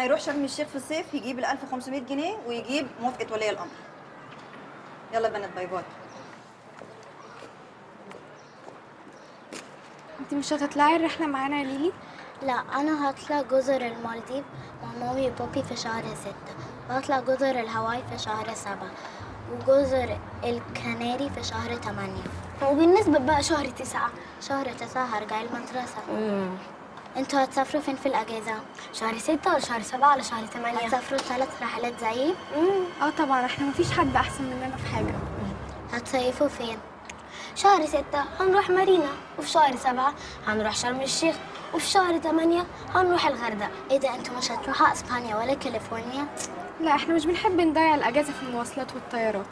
هيروح شرم الشيخ في الصيف يجيب ال 1500 جنيه ويجيب موافقة ولي الأمر. يلا يا بنات bye bye. انت مش هتطلعي الرحلة معانا يا ليلي؟ لا أنا هطلع جزر المالديف مع مامي وبابي في شهر ستة. وهطلع جزر الهواي في شهر سبعة. وجزر الكناري في شهر تمانية. وبالنسبة بقى شهر تسعة. شهر تسعة هرجع المدرسة. أنتوا هتسافروا فين في الأجازة؟ شهر ستة ولا شهر سبعة ولا شهر تمانية؟ هتسافروا ثلاث رحلات زيي؟ آه طبعا إحنا مفيش حد أحسن مننا في حاجة هتصيفوا فين؟ شهر ستة هنروح مارينا وفي شهر سبعة هنروح شرم الشيخ وفي شهر تمانية هنروح الغردقة إيه ده أنتوا مش هتروحوا إسبانيا ولا كاليفورنيا؟ لا إحنا مش بنحب نضيع الأجازة في المواصلات والطيارات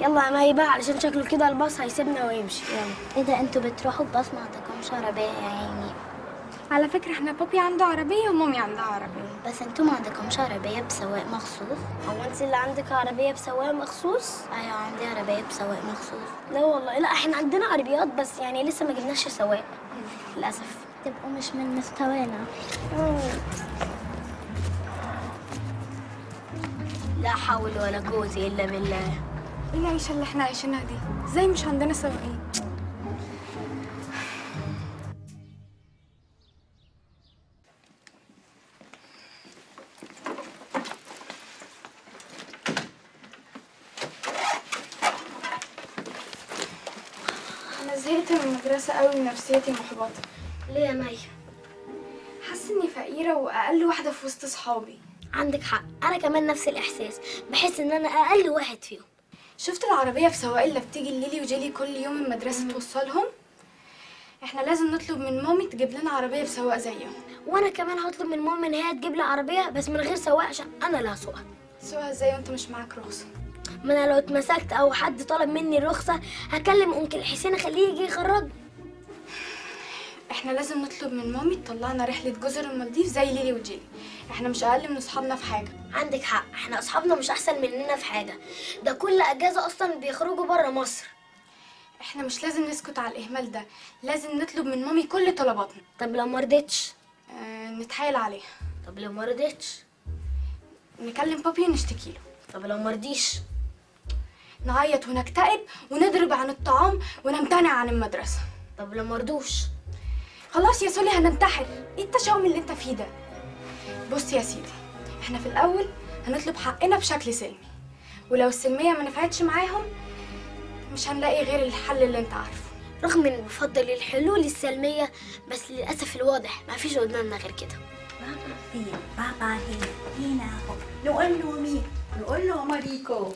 يلا يا مي بقى علشان شكله كده الباص هيسيبنا ويمشي يلا إيه ده أنتوا بتروحوا بباص ما عندكمش عربية يا عيني على فكرة إحنا بابي عنده عربية ومامي عندها عربية. بس أنتوا ما عندكمش عربية بسواق مخصوص؟ هو انت اللي عندك عربية بسواق مخصوص؟ أيوه عندي عربية بسواق مخصوص. لا والله لا إحنا عندنا عربيات بس يعني لسه ما جبناش سواق للأسف. تبقوا مش من مستوانا. لا حول ولا قوة إلا بالله. إيه العيشة اللي إحنا عايشينها دي؟ إزاي مش عندنا سواقين؟ ونفسيتي محبطة. ليه يا مي؟ حاسة إني فقيرة وأقل واحدة في وسط صحابي. عندك حق. أنا كمان نفس الإحساس. بحس إن أنا أقل واحد فيهم. شفت العربية في سواق اللي بتيجي ليلي وجيلي كل يوم المدرسة توصلهم؟ إحنا لازم نطلب من مامي تجيب لنا عربية بسواق زيهم. وأنا كمان هطلب من ماما إن هي تجيب لي عربية بس من غير سواق عشان أنا اللي هسوقها سواقها إزاي وأنت مش معاك رخصة. ما أنا لو اتمسكت أو حد طلب مني الرخصة هكلم أنكل حسين أخليه يجي يخرج إحنا لازم نطلب من مامي تطلعنا رحلة جزر المالديف زي ليلي وجيلي. إحنا مش أقل من اصحابنا في حاجة. عندك حق إحنا أصحابنا مش أحسن مننا في حاجة. ده كل أجازة أصلا بيخرجوا بره مصر. إحنا مش لازم نسكت على الاهمال ده لازم نطلب من مامي كل طلباتنا. طب لو مرضتش آه نتحايل عليها. طب لو مرضتش نكلم بابي ونشتكي له. طب لو مرضيش نعيط ونكتئب ونضرب عن الطعام ونمتنع عن المدرسة. طب لو مرضوش خلاص يا سولي هننتحر. إيه التشاؤم اللي انت فيه ده؟ بص يا سيدي إحنا في الأول هنطلب حقنا بشكل سلمي. ولو السلمية ما نفعتش معاهم مش هنلاقي غير الحل اللي انت عارفه. رغم إني بفضل الحلول السلمية بس للأسف الواضح ما فيش قدامنا غير كده. بابا فين؟ بابا هنا هنا اهو نقول له مين؟ نقول له ماريكو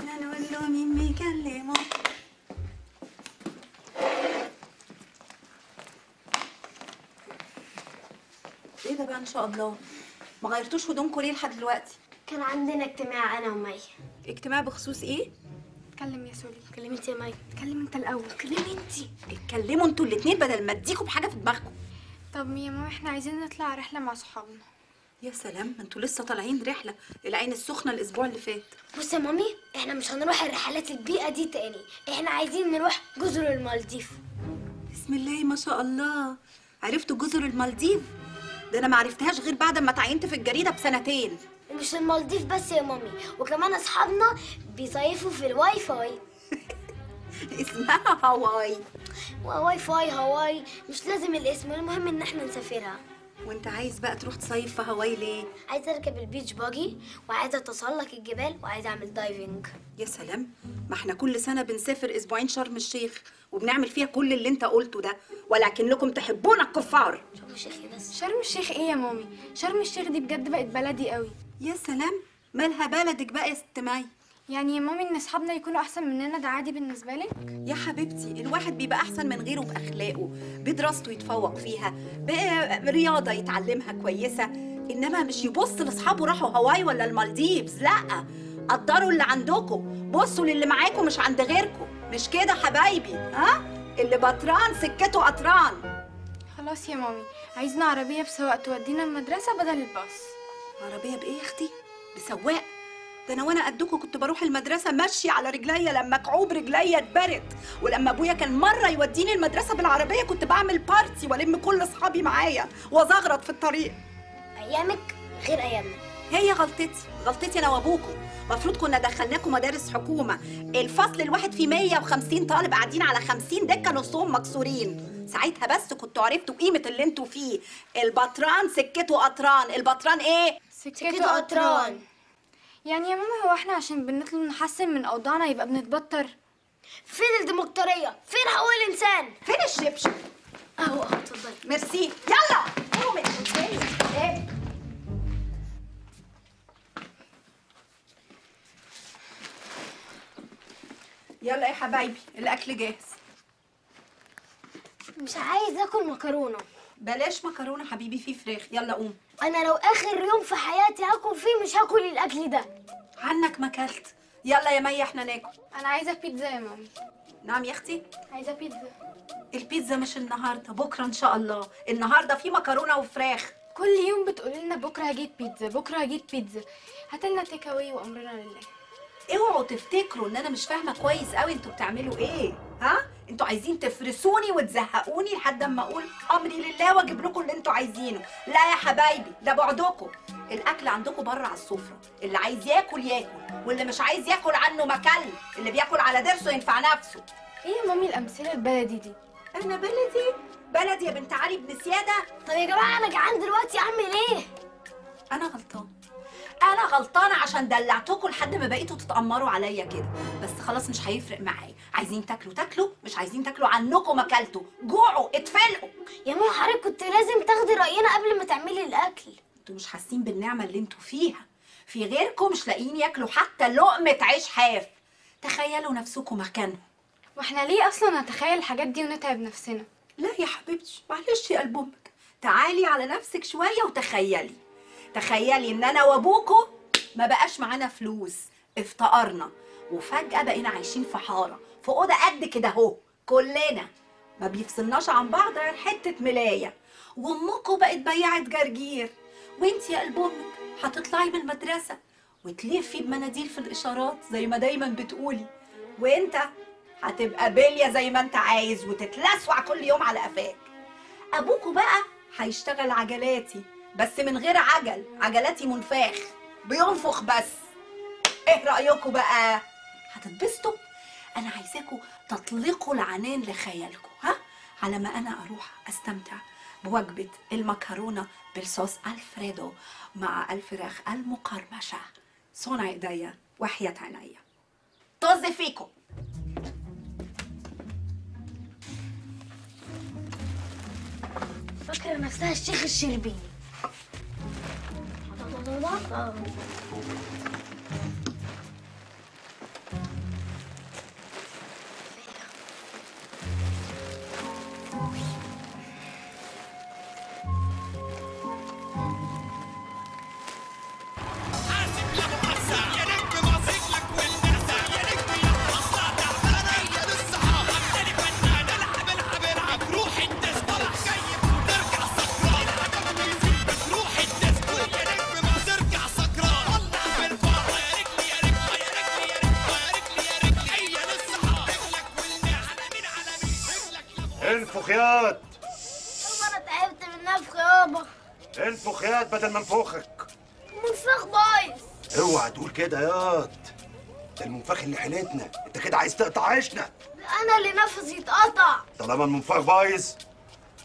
لا نقول له مين بيكلمه؟ إيه ده بقى ان شاء الله؟ ما غيرتوش هدومكم ليه لحد دلوقتي؟ كان عندنا اجتماع أنا ومي. اجتماع بخصوص إيه؟ اتكلم يا سولي كلمي انت يا مي. اتكلم انت الأول. كلمي انت اتكلموا أنتوا الاتنين بدل ما اديكوا بحاجة في دماغكم. طب يا ماما إحنا عايزين نطلع رحلة مع صحابنا. يا سلام أنتوا لسه طالعين رحلة. العين السخنة الأسبوع اللي فات. بص يا مامي إحنا مش هنروح الرحلات البيئة دي تاني. إحنا عايزين نروح جزر المالديف. بسم الله ما شاء الله. عرفتوا جزر المالديف؟ ده أنا ما عرفتهاش غير بعد ما اتعينت في الجريدة بسنتين. ومش المالديف بس يا مامي وكمان أصحابنا بيصيفوا في الواي فاي. اسمها هواي واي فاي هواي مش لازم الاسم المهم إن إحنا نسافرها. وأنت عايز بقى تروح تصيف في هواي ليه؟ عايزه أركب ال beach buggy وعايزه أتسلق الجبال وعايزه أعمل diving يا سلام ما إحنا كل سنة بنسافر أسبوعين شرم الشيخ. وبنعمل فيها كل اللي انت قلته ده ولكنكم تحبون الكفار. شرم الشيخ بس؟ شرم الشيخ إيه يا مامي؟ شرم الشيخ دي بجد بقت بلدي قوي. يا سلام مالها بلدي بقى يا ست مي؟ يعني يا مامي إن أصحابنا يكونوا أحسن مننا ده عادي بالنسبة لك؟ يا حبيبتي الواحد بيبقى أحسن من غيره بأخلاقه بدراسته يتفوق فيها برياضه يتعلمها كويسة إنما مش يبص لأصحابه راحوا هواي ولا المالديفز لأ. قدروا اللي عندكم بصوا للي معاكم مش عند غيركم. مش كده حبايبي؟ ها؟ اللي بطران سكته قطران. خلاص يا مامي عايزنا عربية بسواق تودينا المدرسة بدل الباص. عربية بإيه يا أختي؟ بسواق؟ ده أنا وأنا قدكم كنت بروح المدرسة ماشية على رجليا لما كعوب رجليا اتبرد. ولما أبويا كان مرة يوديني المدرسة بالعربية كنت بعمل بارتي والم كل أصحابي معايا. وأزغرط في الطريق. أيامك غير أيامنا. هي غلطتي. غلطتي أنا وابوكم المفروض كنا دخلناكم مدارس حكومة. الفصل الواحد فيه 150 طالب قاعدين على 50 دكة نصهم مكسورين. ساعتها بس كنتوا عرفتوا قيمة اللي أنتوا فيه. البطران سكته قطران. البطران إيه؟ سكته قطران. يعني يا ماما هو إحنا عشان بنطلب نحسن من أوضاعنا يبقى بنتبطر؟ فين الديمقراطيه فين حقوق الإنسان؟ فين الشبشب؟ أهو أهو اتفضلي. ميرسي. يلا. قومي. يلا يا حبايبي الأكل جاهز. مش عايز آكل مكرونة. بلاش مكرونة حبيبي في فراخ. يلا قوم. أنا لو آخر يوم في حياتي هاكل فيه مش هاكل الأكل ده. عنك ما أكلت. يلا يا مي إحنا ناكل. أنا عايزة بيتزا يا ماما نعم يا أختي. عايزة بيتزا. البيتزا مش النهارده بكرة إن شاء الله. النهارده في مكرونة وفراخ. كل يوم بتقولي لنا بكرة هجيب بيتزا بكرة هجيب بيتزا. هاتلنا تيك أواي وأمرنا لله. اوعوا تفتكروا ان أنا مش فاهمة كويس قوي أنتوا بتعملوا إيه ها؟ أنتوا عايزين تفرسوني وتزهقوني لحد اما أقول امري لله واجيب لكم اللي أنتوا عايزينه. لا يا حبايبي ده بعدكم. الاكل عندكم بره على السفرة. اللي عايز ياكل ياكل. واللي مش عايز ياكل عنه مكل. اللي بياكل على ضرسه ينفع نفسه. إيه يا مامي الأمثلة البلدي دي؟ أنا بلدي؟ بلدي يا بنت علي بن سيادة؟ طب يا جماعة أنا جعان دلوقتي أعمل إيه؟ أنا غلطان. أنا غلطانه عشان دلعتكم لحد ما بقيتوا تتأمروا عليا كده. بس خلاص مش هيفرق معايا. عايزين تاكلوا تاكلوا. مش عايزين تاكلوا. عنكم أكلتوا. جوعوا. اتفلقوا. يا ماما حضرتك كنت لازم تاخدي رأينا قبل ما تعملي الأكل. أنتوا مش حاسين بالنعمة اللي أنتوا فيها. في غيركم مش لاقيين ياكلوا حتى لقمة عيش حاف. تخيلوا نفسكم مكانهم. وإحنا ليه أصلا نتخيل الحاجات دي ونتعب نفسنا؟ لا يا حبيبتي معلش يا قلب أمك تعالي على نفسك شوية وتخيلي. تخيلي إن أنا وأبوكو ما بقاش معانا فلوس. افتقرنا. وفجأة بقينا عايشين في حارة. في أوضة قد كده أهو. كلنا. ما بيفصلناش عن بعض غير حتة ملاية. وأمكو بقت بياعة جرجير. وانت يا قلب أمك هتطلعي من المدرسة وتلفي بمناديل في الإشارات زي ما دايما بتقولي. وإنت هتبقى بلية زي ما إنت عايز وتتلسوع كل يوم على قفاك. ابوكوا بقى هيشتغل عجلاتي. بس من غير عجل. عجلاتي منفاخ. بينفخ بس. إيه رايكم بقى؟ هتتبسطوا؟ أنا عايزاكم تطلقوا العنان لخيالكم ها؟ على ما أنا أروح أستمتع بوجبة المكرونة بالصوص ألفريدو مع الفراخ المقرمشة. صنع إيديا وحياة عينيا. طز فيكم. فاكرة نفسها الشيخ الشربيني. انفخ انفخك منفخ بايظ. اوعى تقول كده ياد ده المنفخ اللي حيلتنا انت كده عايز تقطع عيشنا. أنا اللي نفسي اتقطع طالما المنفخ بايظ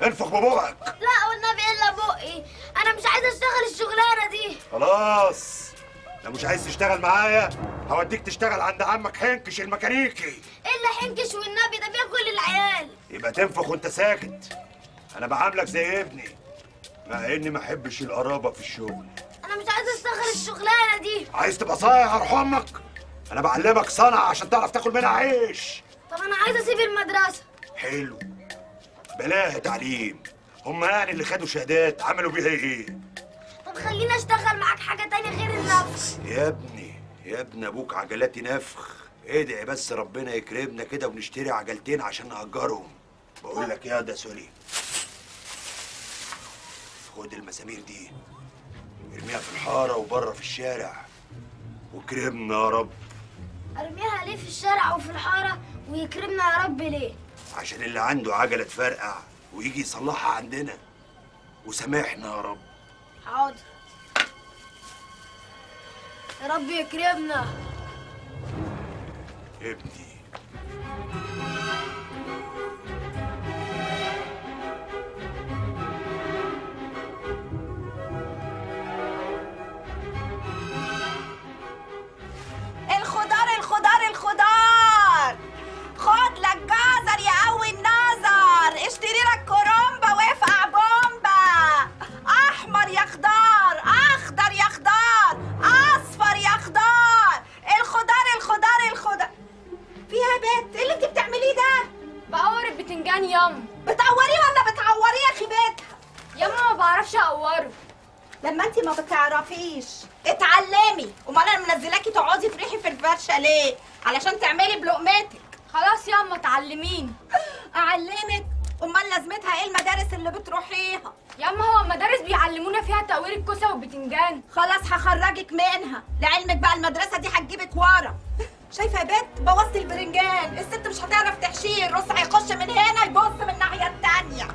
انفخ ببقك لا والنبي إلا بقي. أنا مش عايزه أشتغل الشغلانة دي. خلاص. لو مش عايز تشتغل معايا هوديك تشتغل عند عمك حنكش الميكانيكي. إلا حنكش والنبي ده بياكل العيال. يبقى تنفخ وأنت ساكت. أنا بعاملك زي ابني. مع إني ما أحبش القرابة في الشغل. أنا مش عايزه اشتغل الشغلانة دي. عايز تبقى صايع أروح أمك أنا بعلمك صنعه عشان تعرف تاكل منها عيش. طب أنا عايزه أسيب المدرسة. حلو. بلاها تعليم. هم يعني اللي خدوا شهادات عملوا بيها إيه؟ طب خليني أشتغل معاك حاجة تانية غير النفخ. يا ابني يا ابن أبوك عجلاتي نفخ. ادعي بس ربنا يكرمنا كده ونشتري عجلتين عشان نأجرهم. بقول لك يا ده سوري خد المسامير دي. ارميها في الحارة وبرة في الشارع. وكرمنا يا رب. أرميها ليه في الشارع وفي الحارة؟ ويكرمنا يا رب ليه؟ عشان اللي عنده عجلة تفرقع ويجي يصلحها عندنا. وسامحنا يا رب. حاضر. يا رب يكرمنا ابني. ياما بتقوريه ولا بتعوريه يا خيبتها ياما ما بعرفش اقوره لما انت ما بتعرفيش. اتعلمي. امال أنا منزلاكي تقعدي تريحي في الفرشة ليه؟ علشان تعملي بلقمتك خلاص ياما تعلميني. أعلمك. أمال لازمتها إيه المدارس اللي بتروحيها؟ ياما هو المدارس بيعلمونا فيها تقوير الكوسة والبتنجان. خلاص هخرجك منها. لعلمك بقى المدرسة دي هتجيبك ورا. شايفة يا بنت؟ بوظتي البتنجان. الست مش هتعرف تحشيه. الرز هيخش من هنا يبظ من الناحية التانية.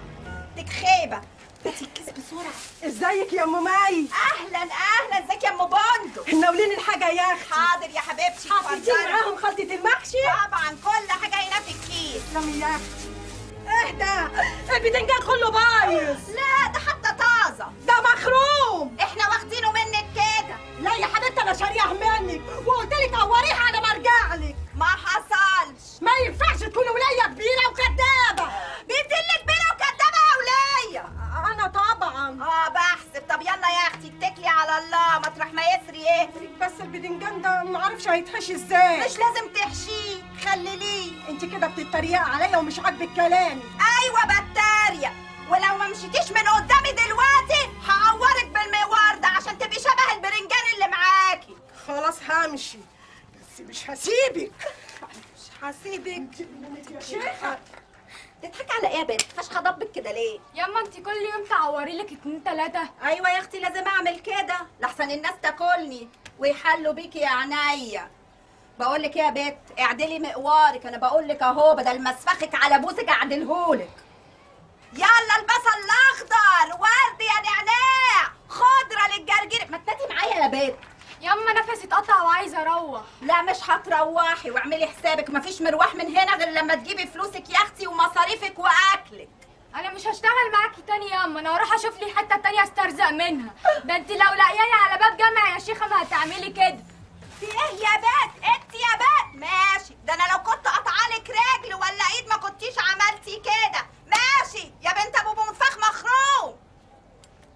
جاتك خيبة. هاتي الكيس بسرعة. ازيك يا أم مي؟ أهلا أهلا. ازيك يا أم بندق؟ ناوليني الحاجة يا أختي. حاضر يا حبيبتي. حطيتي. معاهم خلطة المحشي؟ طبعا. كل حاجة هنا في الكيس. تسلمي يا أختي. اهدى. البتنجان كله بايظ. لا ده حتى طازه ده مخروم. إحنا واخدينه منك كده. لا يا حبيبتي أنا شارياه منك. وقلت لك قوريها على ما ارجع لك ما حصلش. ما ينفعش تكون وليه كبيرة وكدابة. بنت اللي كبيرة وكدابة يا وليه أنا طبعا. آه بحسب. طب يلا يا أختي اتكلي على الله. مطرح ما يسري يهري بس البتنجان ده ما أعرفش هيتحشي إزاي. مش لازم تحشيه. خلليه أنت كده بتتريقي عليا ومش عاجبك كلامي. هسيبك شيخة. تضحكي على إيه يا بنت؟ فاش خضبك كده ليه؟ ياما انت كل يوم تعوري لك اتنين تلاتة. أيوه يا أختي لازم أعمل كده. لحسن الناس تاكلني ويحلوا بيكي يا عينيا. بقول لك إيه يا بت اعدلي مقوارك. أنا بقول لك أهو بدل ما أسفخك على بوسك اعدلهولك يلا البصل الأخضر. ورد يا نعناع. خضرة للجرجير. ما تنادي معايا يا بت ياما نفسي اتقطع وعايزة أروح. لا مش هتروحي واعملي حسابك. مفيش مروح من هنا غير لما تجيبي فلوسك يا أختي ومصاريفك وأكلك. أنا مش هشتغل معاكي تاني ياما أنا هروح أشوف لي حتة تانية أسترزق منها. ده انت لو لاقياني على باب جامع يا شيخة ما هتعملي كده. في إيه يا بات انت يا بات ماشي. ده أنا لو كنت قطعالك رجل ولا إيد ما كنتيش عملتي كده. ماشي. يا بنت أبو منفخ مخروم.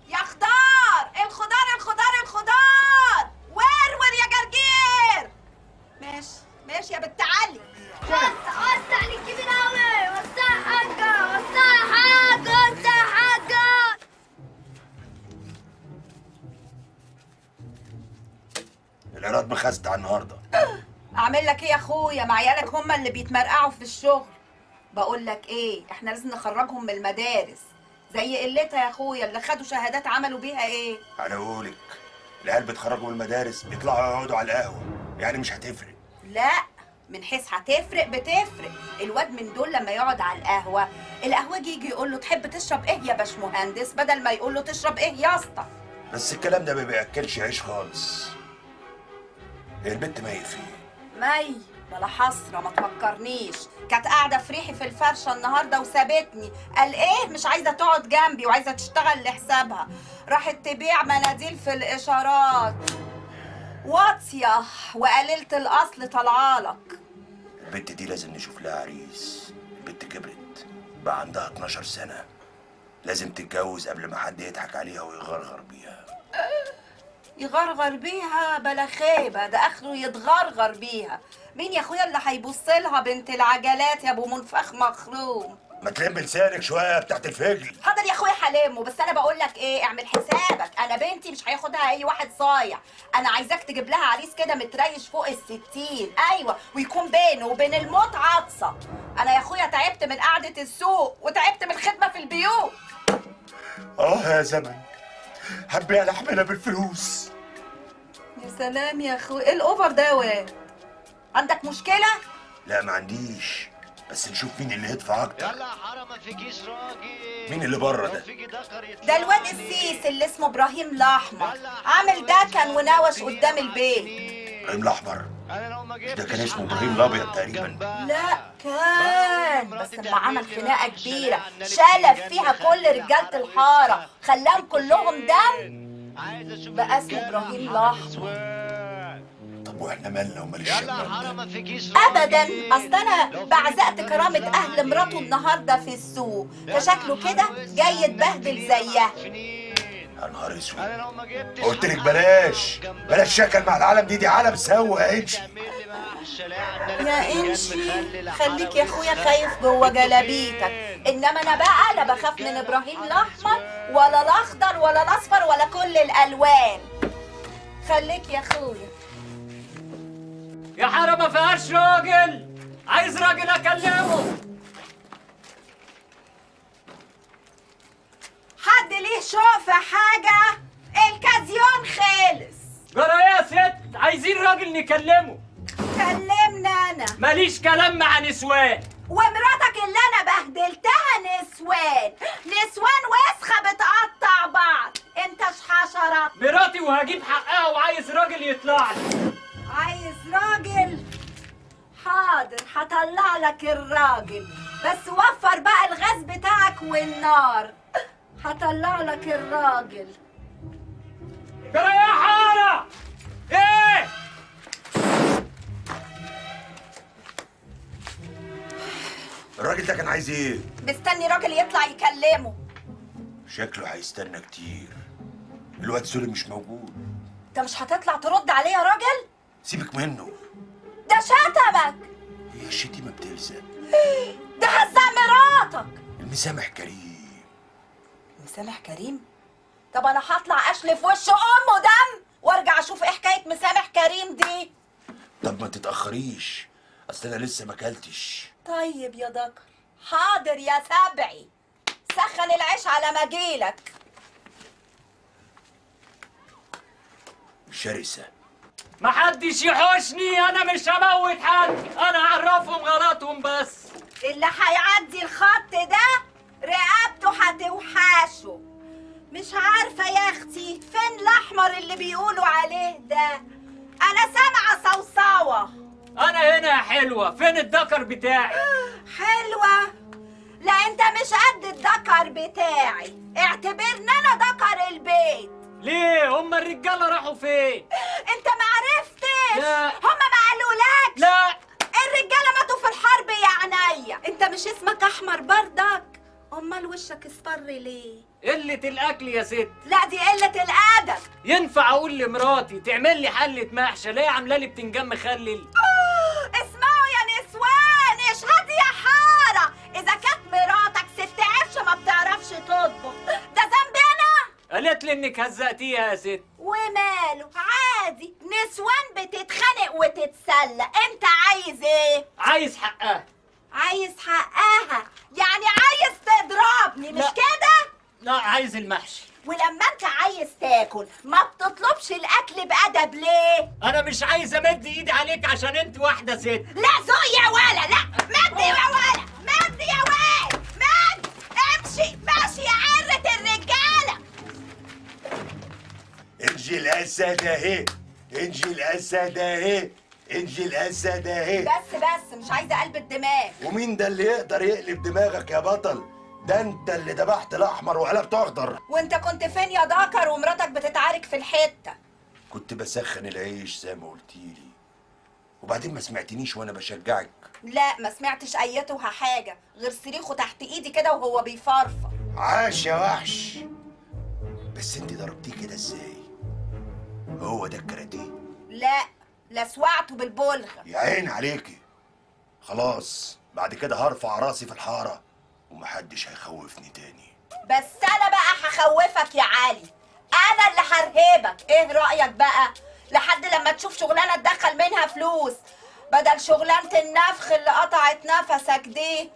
يا خضار. الخضار الخضار الخضار ورور يا جرجير ماشي يا بنت علي. وسع لي الكبير قوي وسع حاجة وسع حاجة وسع حاجة. العراض مخزت على النهارده. أعمل لك إيه يا أخويا؟ ما عيالك هم اللي بيتمرقعوا في الشغل. بقول لك إيه إحنا لازم نخرجهم من المدارس. زي قلتها يا أخويا اللي خدوا شهادات عملوا بيها إيه؟ أنا اقولك العيال بيتخرجوا من المدارس بيطلعوا يقعدوا على القهوة. يعني مش هتفرق. لا من حيث هتفرق بتفرق. الواد من دول لما يقعد على القهوة القهوجي يجي يقول له تحب تشرب إيه يا باشمهندس؟ بدل ما يقول له تشرب إيه يا اسطى. بس الكلام ده ما بيأكلش عيش خالص. هي البنت ما فيه. مي بلا حسرة ما تفكرنيش. كانت قاعدة في ريحي في الفرشة النهاردة وسابتني. قال إيه؟ مش عايزة تقعد جنبي وعايزة تشتغل لحسابها. راحت تبيع مناديل في الإشارات. واطية وقليلة الأصل طلعالك. البنت دي لازم نشوف لها عريس. البنت كبرت بقى عندها 12 سنة. لازم تتجوز قبل ما حد يضحك عليها ويغرغر بيها. يغرغر بيها بلا خيبة ده آخره يتغرغر بيها. مين يا أخويا اللي هيبص لها بنت العجلات يا أبو منفخ مخروم؟ ما تلم لسانك شوية بتاعت الفجل. حاضر يا أخويا حلمه بس أنا بقول لك إيه اعمل حسابك. أنا بنتي مش هياخدها أي واحد صايع. أنا عايزاك تجيب لها عريس كده متريش فوق الستين. أيوه ويكون بينه وبين الموت عطسة. أنا يا أخويا تعبت من قعدة السوق وتعبت من الخدمة في البيوت. آه يا زمن. هبيع لحمنا بالفلوس. يا سلام يا أخويا. إيه الأوفر ده يا واد؟ عندك مشكلة؟ لا ما عنديش. بس نشوف مين اللي يدفع أكتر. يلا حرام فيكيش راجل. مين اللي بره ده؟ ده الواد السيس اللي اسمه إبراهيم الأحمر. عامل دكن ونوش قدام البيت. إبراهيم الأحمر. ما ده كان اسمه إبراهيم الأبيض تقريبا. لا كان بس لما عمل خناقة كبيرة. شلف فيها كل رجالة الحارة. خلاهم كلهم دم. بقى اسمه الأحمر. نسوان. طب وإحنا مالنا ومال فيكيش ابدا. اصل أنا بعزقت كرامة أهل مراته النهارده في السوق. فشكله كده جاي يتبهدل زيها. يا نهار أسود. قلت لك بلاش. بلاش شكل مع العالم دي دي عالم سوا يا إنشي يا انشي خليك يا أخويا. خايف جوه جلابيتك. إنما أنا بقى لا بخاف من إبراهيم الأحمر ولا الأخضر ولا الأصفر ولا كل الألوان. خليك يا أخويا. يا حارة ما فيهاش راجل. عايز راجل أكلمه. حد ليه شوق في حاجة؟ الكازيون خلص جرى يا ست. عايزين راجل نكلمه. كلمنا أنا. ماليش كلام مع نسوان. ومراتك اللي أنا بهدلتها نسوان. نسوان وسخه بتقطع بعض. انت حشرات مراتي وهجيب حقها وعايز راجل يطلع لي. عايز راجل. حاضر هطلع لك الراجل. بس وفر بقى الغاز بتاعك والنار. هطلع لك الراجل. جرى يا حارة! إيه؟ الراجل ده كان عايز إيه؟ مستني راجل يطلع يكلمه. شكله هيستنى كتير. الواد سوري مش موجود. انت مش هتطلع ترد عليه يا راجل؟ سيبك منه. ده شتمك هي الشتيمه بتلزق. ده هزق مراتك. المسامح كريم. مسامح كريم؟ طب أنا هطلع أشلف وش أمه دم وأرجع أشوف إيه حكاية مسامح كريم دي؟ طب ما تتأخريش. أصل أنا لسه ما أكلتش. طيب يا دكر. حاضر يا سبعي. سخن العيش على ما اجيلك شرسة. محدش يحوشني أنا مش هموت حد أنا أعرفهم غلطهم بس. اللي هيعدي الخط ده رقبته هتوحشه. مش عارفة يا أختي فين الأحمر اللي بيقولوا عليه ده. أنا سامعة صوصوة أنا هنا يا حلوة فين الدكر بتاعي؟ حلوة. لا أنت مش قد الدكر بتاعي. اعتبرني أنا دكر البيت. ليه؟ هما الرجالة راحوا فين؟ انت معرفتش لا. هما ما قالولكش؟ لا. الرجالة ماتوا في الحرب يا عينيا. انت مش اسمك أحمر بردك؟ أمال وشك اصفر ليه؟ قلة الأكل يا ست. لا دي قلة الأدب. ينفع أقول لمراتي تعمل لي حلة محشي؟ ليه عامله لي بتنجان مخلل لي انك هزقتيها يا ست. وماله؟ عادي. نسوان بتتخانق وتتسلى. أنت عايز إيه؟ عايز حقها. عايز حقها. يعني عايز تضربني مش. كده؟ لا عايز المحشي. ولما أنت عايز تاكل ما بتطلبش الأكل بأدب ليه؟ أنا مش عايز أمد إيدي عليك عشان أنت واحدة ست. لا ذوق يا ولا. لا مد يا ولا. مد يا ولا. مد. امشي. ماشي يا انجي الاسد اهي انجي الاسد اهي انجي الاسد اهي بس بس مش عايزة قلب الدماغ. ومين ده اللي يقدر يقلب دماغك يا بطل؟ ده أنت اللي ذبحت الأحمر وقلبت أخضر. وأنت كنت فين يا دكر ومراتك بتتعارك في الحته كنت بسخن العيش زي ما قلتيلي وبعدين ما سمعتنيش وأنا بشجعك. لا ما سمعتش أيتها حاجة غير صريخه تحت إيدي كده وهو بيفرفر. عاش يا وحش. بس أنت ضربتيه كده إزاي؟ هو ده الكاراتيه؟ لا لسوعته بالبلغه يا عين عليكي. خلاص بعد كده هرفع راسي في الحارة ومحدش هيخوفني تاني. بس أنا بقى هخوفك يا علي. أنا اللي هرهبك. إيه رأيك بقى؟ لحد لما تشوف شغلانة تدخل منها فلوس. بدل شغلانة النفخ اللي قطعت نفسك دي.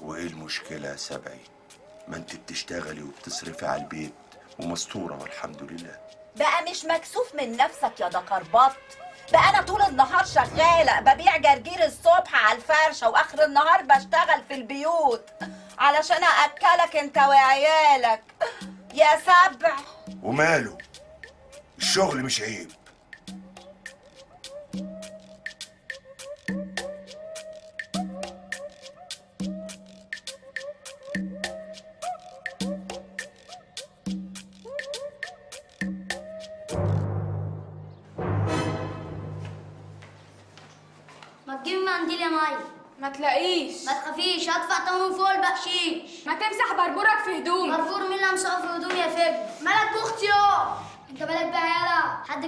وإيه المشكلة يا سبعي؟ ما أنت بتشتغلي وبتصرفي على البيت ومستورة والحمد لله. بقى مش مكسوف من نفسك يا دكربط. بقى أنا طول النهار شغالة ببيع جرجير الصبح على الفرشة وآخر النهار بشتغل في البيوت. علشان اكلك أنت وعيالك. يا سبع. وماله؟ الشغل مش عيب.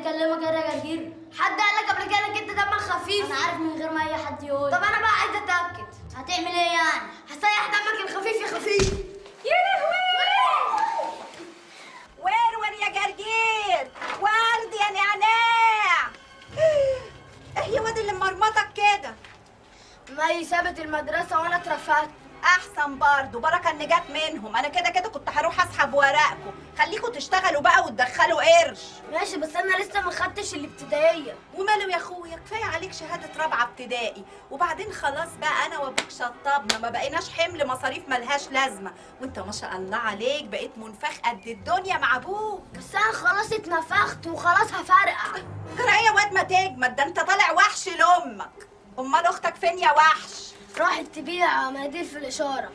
يالا حد كلمك يا جرجير حد قال لك قبل كده إنك أنت دمك خفيف؟ أنا عارف من غير ما أي حد يقول. طب أنا بقى عايزه أتأكد. هتعمل إيه يعني؟ أحسن برضه بركة ان جت منهم. أنا كده كده كنت هروح أسحب ورقكم. خليكم تشتغلوا بقى وتدخلوا قرش. ماشي بس أنا لسه ما خدتش الابتدائية. وماله يا أخويا؟ كفاية عليك شهادة رابعة ابتدائي. وبعدين خلاص بقى أنا وأبوك شطبنا. ما بقيناش حمل مصاريف ملهاش لازمة. وأنت ما شاء الله عليك بقيت منفخ قد الدنيا مع أبوك. بس أنا خلاص اتنفخت وخلاص هفرقع. جرى يا واد ما تجمد ده أنت طالع وحش لأمك. أمال أختك فين يا وحش؟ راحت تبيع مناديل في الإشارة.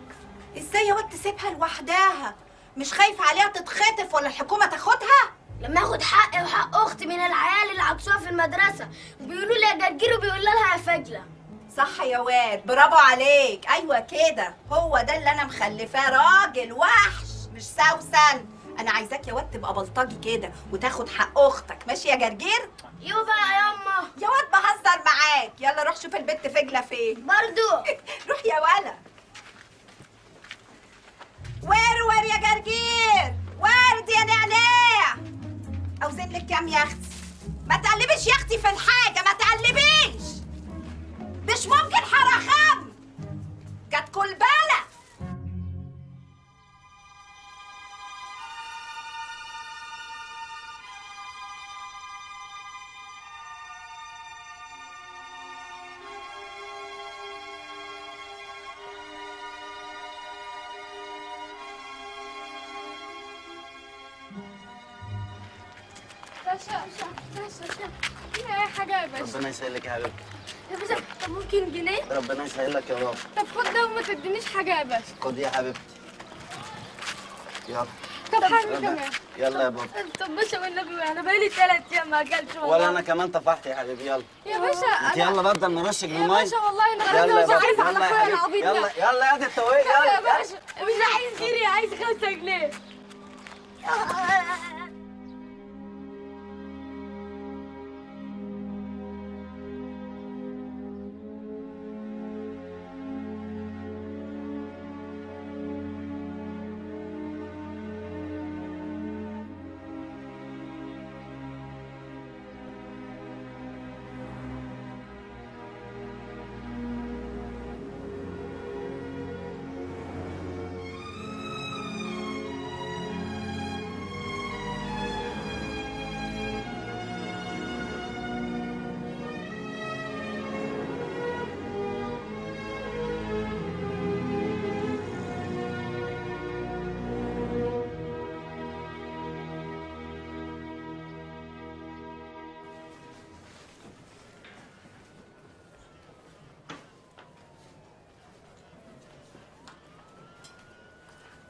إزاي يا واد تسيبها لوحدها؟ مش خايف عليها تتخطف ولا الحكومة تاخدها؟ لما آخد حقي وحق أختي من العيال اللي عكسوها في المدرسة وبيقولوا لي يا جرجير وبيقول لها يا فجلة. صح يا واد برافو عليك. أيوه كده هو ده اللي أنا مخلفاه. راجل وحش مش سوسن. أنا عايزاك يا واد تبقى بلطجي كده وتاخد حق أختك. ماشي يا جرجير؟ يو بقى يا يما يا واد بهزر يلا روح شوف البت فجلة فين؟ برضو. روح يا ولا. ورور يا جرجير؟ ورد يا نعناع. أوزن لك كام يا أختي ما تقلبيش يا أختي في الحاجة ما تقلبيش. مش ممكن حرخام يا ربنا يسهلك يا حبيبتي. يا باشا طب ممكن جنيه؟ ربنا يسهلك يا بابا طب خد ده وما تدينيش حاجة يا باشا. خد يا حبيبتي. يلا. طب حاجة كمان. يلا يا بابا. طب باشا والنبي أنا بقالي ثلاث أيام ما أكلتش والله. ولا أنا كمان طفحت يا حبيبي. يلا. يا باشا أنا يلا بفضل نرشك يا بالمية. باشا والله أنا يلا يا مش بابا على يا أخويا العبيط يلا يلا يا دي التويه يلا يا باشا. مش عايز جنيه عايز خمسة جنيه.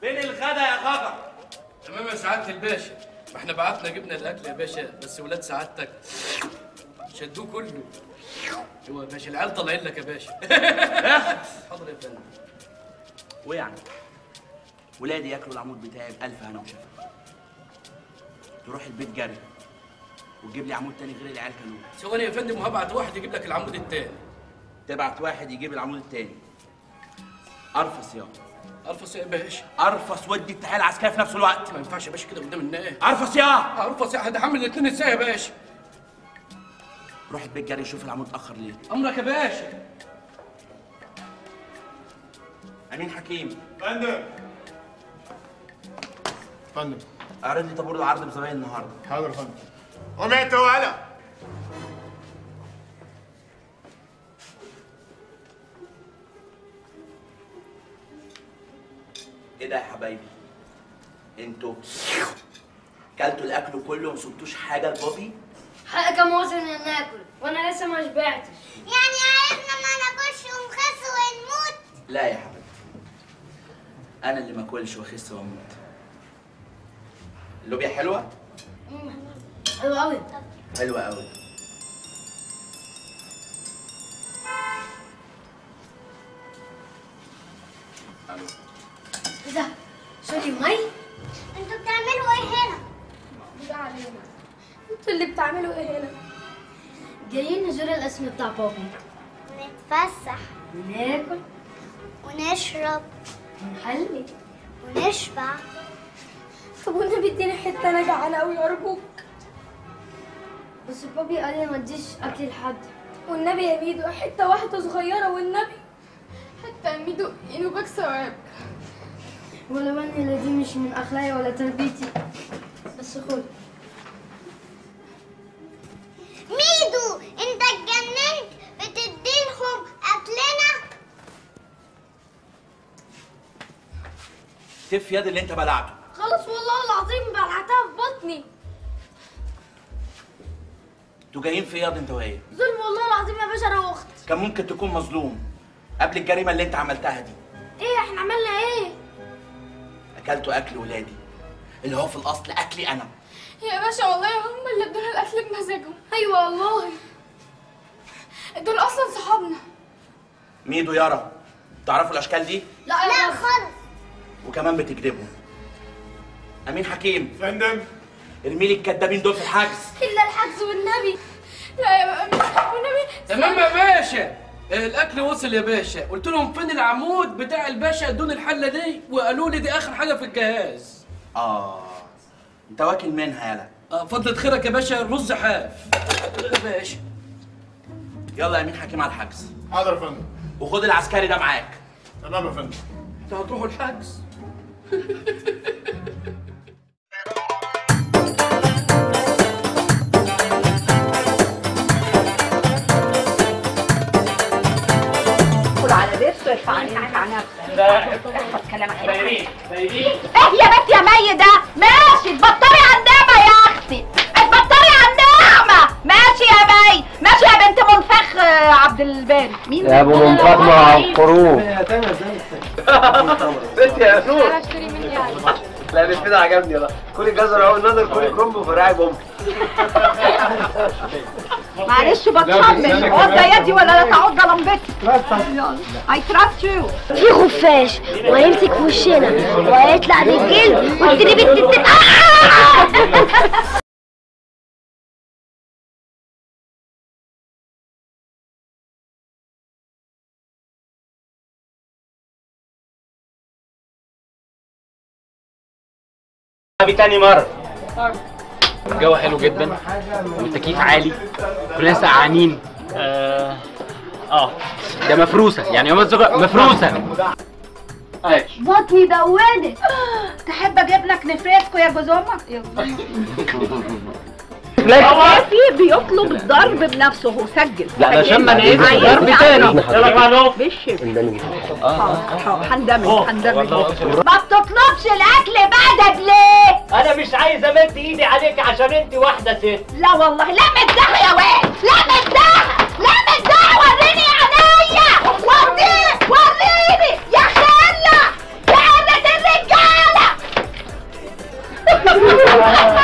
فين الغدا يا غجر تمام يا سعادة الباشا. ما إحنا بعتنا جبنا الأكل يا باشا بس ولاد سعادتك شدوه كله. هو يا باشا العيال طالعين لك يا باشا. حاضر يا فندم. ويعني؟ ولادي ياكلوا العمود بتاعي بألف هنا وشفا. تروح البيت جري وتجيب لي عمود تاني غير العيال كانوا. ثواني يا فندم وهبعت واحد يجيب لك العمود التاني. تبعت واحد يجيب العمود التاني. ارفص يا ارفص يا باشا ارفص ودي التحية العسكرية في نفس الوقت. ما ينفعش يا باشا كده قدام الناس. ارفص يا! ارفص يا هتحمل الاثنين إزاي يا باشا روح البيت جري شوف العمود اتأخر ليه. أمرك يا باشا أمين حكيم. فندم. فندم. اعرض لي طابور العرض بزباين النهارده. حاضر يا فندم. قوم انت ولا الاكل كله وما سبتوش حاجة لبابي حقك يا موزن ان ناكل وأنا لسه ما شبعتش. يعني عايزنا ما ناكلش ونخس ونموت؟ لا يا حبيبي أنا اللي ما أكلش وأخس وأموت. اللوبيا حلوة؟ حلو قوي حلوة قوي ألو إيه ده؟ sorry مي أنتوا بتعملوا إيه هنا ده علينا أنتوا اللي بتعملوا إيه هنا؟ جايين نزور القسم بتاع بابي نتفسح. وناكل. ونشرب. ونحلي. ونشبع. طب والنبي اديني حتة أنا جعانة قوي ارجوك بس بابي قال لي ما اديش أكل لحد. والنبي يا ميدو حتة واحدة صغيرة والنبي. حتى يا ميدو ينوبك ثواب. ولا بني لا دي مش من أخلاقي ولا تربيتي. بس خد. تف يد اللي انت بلعته. خلاص والله العظيم بلعتها في بطني. أنتوا جايين في ياض انت وهي. ظلم والله العظيم يا باشا أنا واختي كان ممكن تكون مظلوم قبل الجريمة اللي انت عملتها دي. إيه إحنا عملنا إيه؟ اكلتوا أكل ولادي. اللي هو في الأصل أكلي أنا. يا باشا والله هم اللي ادونا الأكل بمزاجهم. أيوه والله. دول أصلا صحابنا. ميدو يارا تعرفوا الأشكال دي؟ لا يا لا. خالص. وكمان بتكذبوا أمين حكيم. فندم. ارمي لي الكدابين دول في الحجز. إلا الحجز والنبي. لا يا بابا والنبي. تمام يا باشا. الأكل وصل يا باشا. قلت لهم فين العمود بتاع الباشا ادوني الحلة دي وقالوا لي دي آخر حاجة في الجهاز. آه. أنت واكل منها يالا آه فضلة خيرك يا باشا. رز حاف. يا باشا. يلا يا أمين حكيم على الحجز. حاضر يا فندم. وخد العسكري ده معاك. تمام يا فندم. أنتوا هتروحوا الحجز؟ ادخل على بيت وارفع عينيك على نفسك. احفظ كلامك دايرين دايرين إيه يا بنت يا مي ده ماشي اتبطلي على النعمة يا أختي. اتبطلي على النعمة. ماشي يا مي. ماشي يا بنت منفخ آه، عبد الباري. مين يا أبو منفخ مع القروب بنت يا نور لا مش كده عجبني والله كل جزر أهو نظر كل كرنب وفراعي بوم معلش بطمن عضة يدي ولا لا؟ تعض لمبتي I trust you. في خفاش وهيمسك في وشنا وهيطلع بالجلد وابتدي آه! تاني مرة. الجو حلو جدا. والتكييف عالي. كلنا سقعانين آه آه. ده مفروسة. يعني يوم مفروسة. ماشي. بطني دودت تحب أجيب لك نفريسكو يا جوز أمك؟ في بيطلب الضرب بنفسه هو سجل. لا عشان ما نعيدش عايز ضرب تاني. يلا بقى نو بالشبه اندمج. هندمج هندمج. ما بتطلبش الأكل بعدك ليه؟ أنا مش عايز أمد إيدي عليك عشان أنت واحدة ست. لا والله لا مداها يا واد لا مداها لا مداها وريني عينيا. وريني وريني. يا خالة يا قلة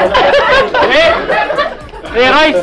الرجالة إيه إيه يا ريس